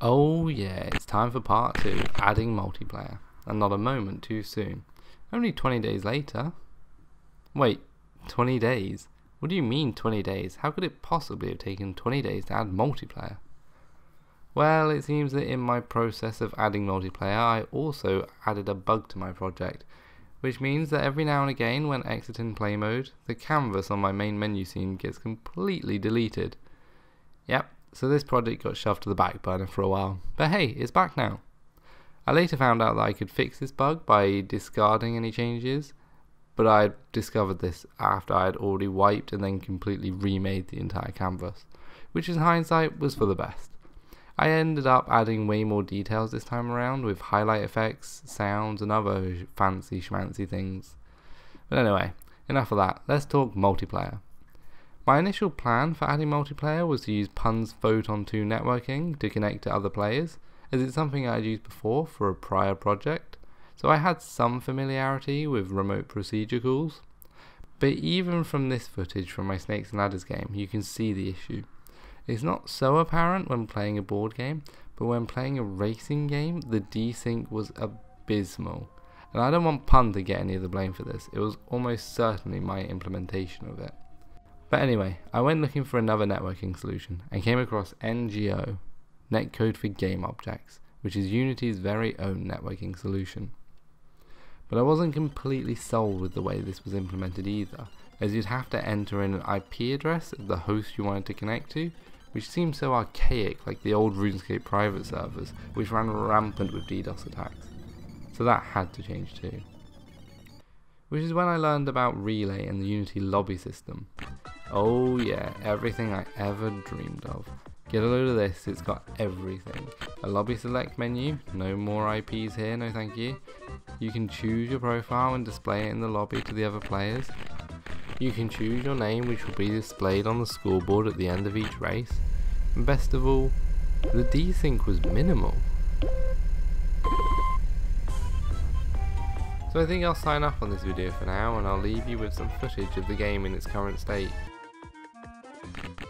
Oh yeah, it's time for part 2, adding multiplayer. And not a moment too soon. Only 20 days later. Wait, 20 days? What do you mean 20 days? How could it possibly have taken 20 days to add multiplayer? Well, it seems that in my process of adding multiplayer, I also added a bug to my project, which means that every now and again when exiting play mode, the canvas on my main menu scene gets completely deleted. Yep, so this project got shoved to the back burner for a while, but hey, it's back now. I later found out that I could fix this bug by discarding any changes, but I discovered this after I had already wiped and then completely remade the entire canvas, which in hindsight was for the best. I ended up adding way more details this time around with highlight effects, sounds and other fancy schmancy things. But anyway, enough of that, let's talk multiplayer. My initial plan for adding multiplayer was to use Pun's Photon 2 networking to connect to other players, as it's something I had used before for a prior project, so I had some familiarity with remote procedure calls. But even from this footage from my Snakes and Ladders game, you can see the issue. It's not so apparent when playing a board game, but when playing a racing game, the desync was abysmal. And I don't want Pun to get any of the blame for this, it was almost certainly my implementation of it. But anyway, I went looking for another networking solution and came across NGO, Netcode for Game Objects, which is Unity's very own networking solution. But I wasn't completely sold with the way this was implemented either, as you'd have to enter in an IP address of the host you wanted to connect to, which seemed so archaic like the old RuneScape private servers, which ran rampant with DDoS attacks. So that had to change too. Which is when I learned about Relay and the Unity lobby system, Oh yeah, everything I ever dreamed of. Get a load of this, it's got everything. A lobby select menu, no more IPs here, no thank you. You can choose your profile and display it in the lobby to the other players. You can choose your name which will be displayed on the scoreboard at the end of each race. And best of all, the desync was minimal. So I think I'll sign up on this video for now and I'll leave you with some footage of the game in its current state. Thank you.